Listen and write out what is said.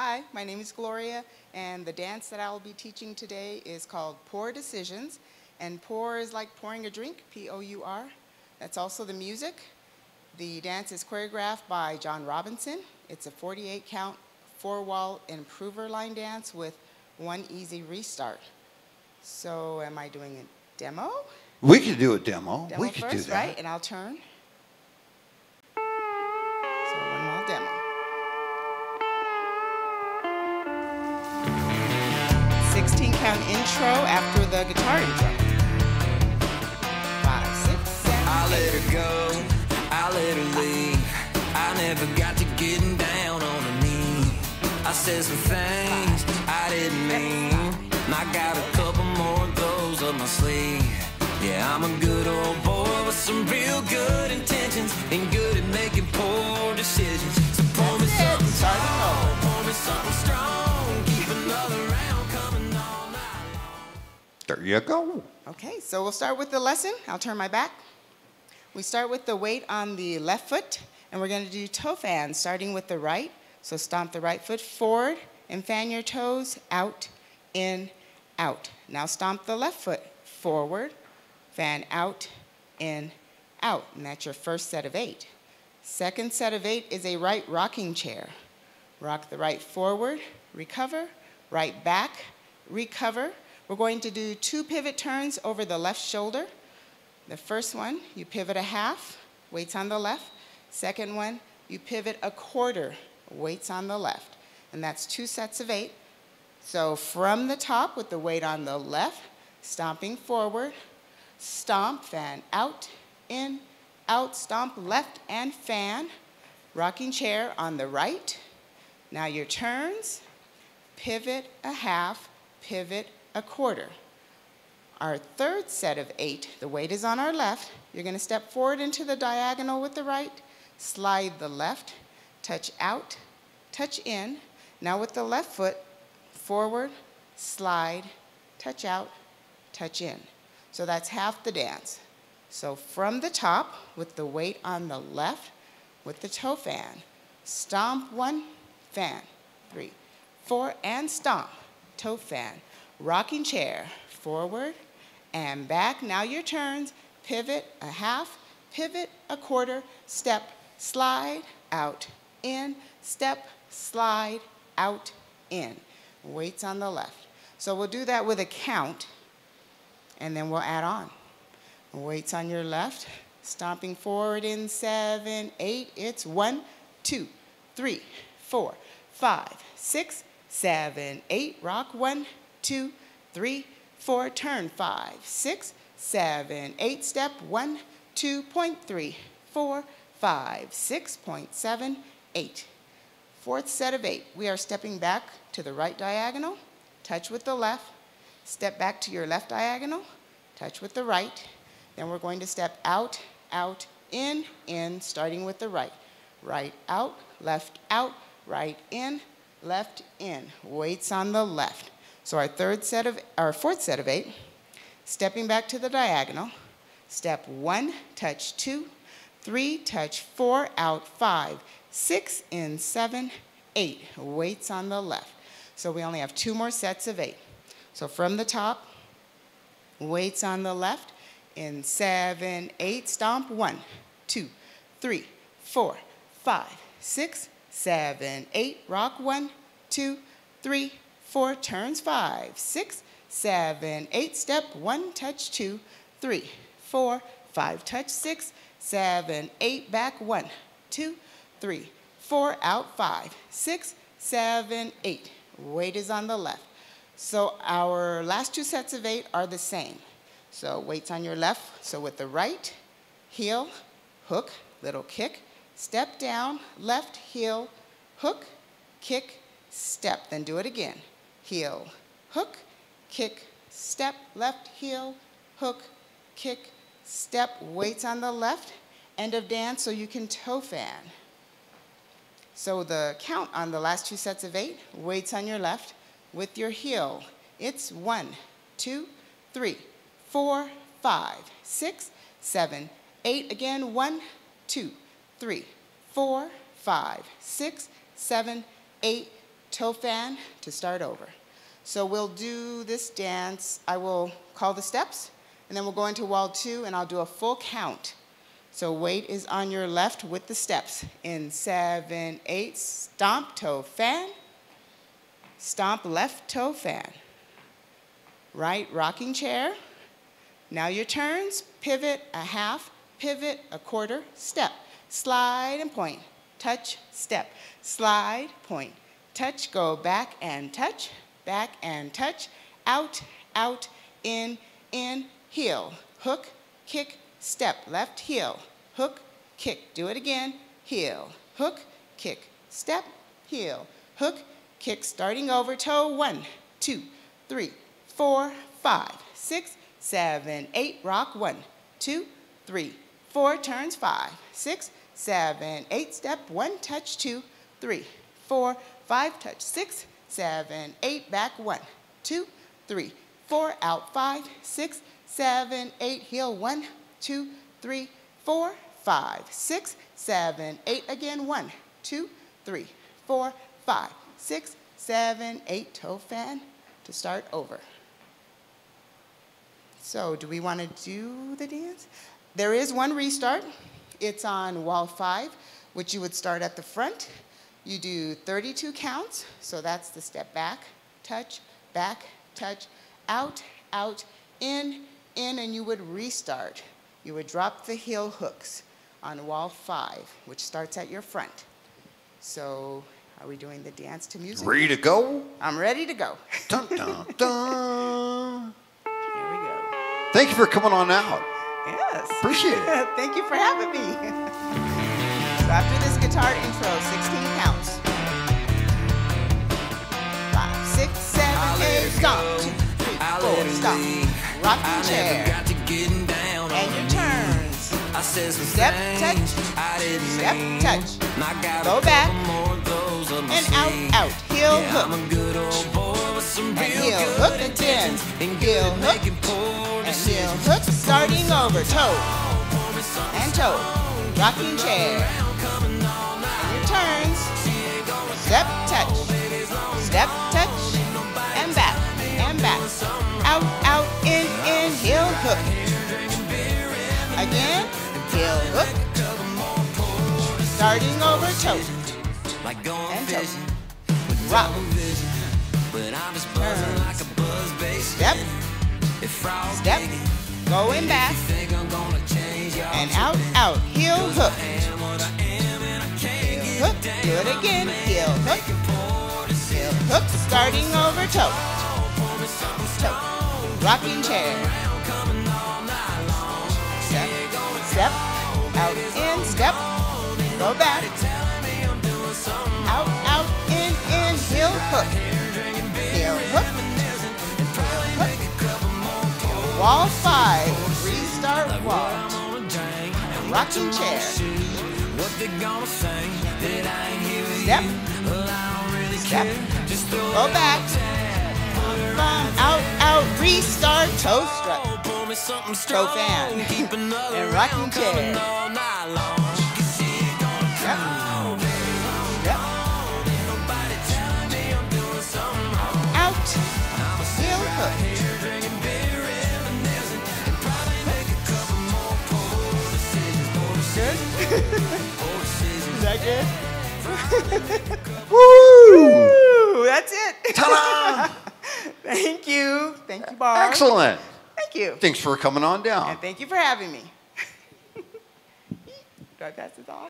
Hi, my name is Gloria, and the dance that I will be teaching today is called Pour Decisions. And pour is like pouring a drink, P O U R. That's also the music. The dance is choreographed by John Robinson. It's a 48 count, four wall improver line dance with one easy restart. So, am I doing a demo? We could do a demo. Demo we could first, do that. right? And I'll turn. 16 count intro after the guitar intro. Five, six, seven, I let her go, I let her leave. I never got to getting down on her knee. I said some things I didn't mean. And I got a couple more of those up my sleeve. Yeah, I'm a good old boy with some real good intentions and good at making poor decisions. So pour me something tall, pour me something strong. There you go. Okay, so we'll start with the lesson. I'll turn my back. We start with the weight on the left foot, and we're going to do toe fans, starting with the right. So stomp the right foot forward and fan your toes out, in, out. Now stomp the left foot forward, fan out, in, out. And that's your first set of eight. Second set of eight is a right rocking chair. Rock the right forward, recover, right back, recover. We're going to do two pivot turns over the left shoulder. The first one, you pivot a half, weights on the left. Second one, you pivot a quarter, weights on the left. And that's two sets of eight. So from the top with the weight on the left, stomping forward, stomp, fan out, in, out, stomp left and fan. Rocking chair on the right. Now your turns, pivot a half, pivot a quarter. Our third set of eight, the weight is on our left. You're going to step forward into the diagonal with the right, slide the left, touch out, touch in. Now with the left foot, forward, slide, touch out, touch in. So that's half the dance. So from the top, with the weight on the left, with the toe fan, stomp one, fan, three, four, and stomp, toe fan, rocking chair, forward and back. Now your turns, pivot a half, pivot a quarter, step, slide, out, in, step, slide, out, in. Weights on the left. So we'll do that with a count, and then we'll add on. Weights on your left, stomping forward in seven, eight. It's one, two, three, four, five, six, seven, eight. Rock one, two, three, four. Turn five, six, seven, eight. Step one, two, point three, four, five, six, point seven, eight. Fourth set of eight. We are stepping back to the right diagonal, touch with the left, step back to your left diagonal, touch with the right. Then we're going to step out, out, in, in, starting with the right. Right out, left out, right in, left in. Weights on the left. So our third set of, our fourth set of eight, stepping back to the diagonal. Step one, touch two, three, touch four, out five, six, in seven, eight. Weights on the left. So we only have two more sets of eight. So from the top, weights on the left, in seven, eight, stomp, one, two, three, four, five, six, seven, eight, rock, one, two, three, four, turns, five, six, seven, eight, step, one, touch, two, three, four, five, touch, six, seven, eight, back, one, two, three, four, out, five, six, seven, eight. Weight is on the left. So our last two sets of eight are the same. So weights on your left. So with the right, heel, hook, little kick, step down, left, heel, hook, kick, step. Then do it again. Heel, hook, kick, step, left, heel, hook, kick, step. Weights on the left. End of dance so you can toe fan. So the count on the last two sets of eight, weights on your left, with your heel. It's one, two, three, four, five, six, seven, eight. Again, one, two, three, four, five, six, seven, eight. toe fan to start over. So we'll do this dance. I will call the steps, and then we'll go into wall two, and I'll do a full count. So weight is on your left with the steps. In seven, eight, stomp, toe fan. Stomp, left toe fan. Right rocking chair. Now your turns, pivot, a half, pivot, a quarter, step. Slide and point, touch, step. Slide, point, touch, go back and touch, back and touch, out, out, in, in, heel, hook, kick, step, left heel, hook, kick. Do it again, heel, hook, kick, step, heel, hook, kick, starting over, toe, one, two, three, four, five, six, seven, eight, rock, one, two, three, four, turns, five, six, seven, eight, step, one, touch, two, three, four, five, touch, six, seven, eight, back, one, two, three, four, out, five, six, seven, eight, heel, one, two, three, four, five, six, seven, eight, again, one, two, three, four, five, six, seven, eight, toe fan to start over. So do we want to do the dance? There is one restart. It's on wall five, which you would start at the front. You do 32 counts, so that's the step back, touch, back, touch, out, out, in, in, and you would restart. You would drop the heel hooks on wall five, which starts at your front. So are we doing the dance to music? Ready to go? I'm ready to go. Dun, dun, dun. Here we go. Thank you for coming on out. Yes. Appreciate it. Thank you for having me. so after this guitar intro, 16 stomp. Two, three, I four, let it stomp. lead. Rocking never chair. got to getting down And your turns. I said some Step, touch. Step, touch. Go back. couple more of those up my And out, out. Heel hook. a good old boy with some And heel hook again. Heel hook. And heel hook. Starting over. Toe. And toe. Rocking chair. Hook. Again. Heel hook. Starting over. Toe. And toe. Rock. but I'm just buzzing Turns. like a buzz bass. Step. Step. Going back. think I'm gonna change y'all. And out, out. Heel hook. am what I am and I can't Heel hook. Do it again. Heel hook. Heel hook. Starting over toe. Toe. Rocking chair. Go back. Out, out, in, in. Heel hook. Heel hook. Hook. Wall five. Restart wall. Rocking chair. Step. Step. Go back. Out, out, restart, toe strut. Toe fan. And rocking chair. Woo! Woo, that's it. Ta-da! Thank you. Thank you, Barb. Excellent. Thank you. Thanks for coming on down. And thank you for having me. Do I pass this on?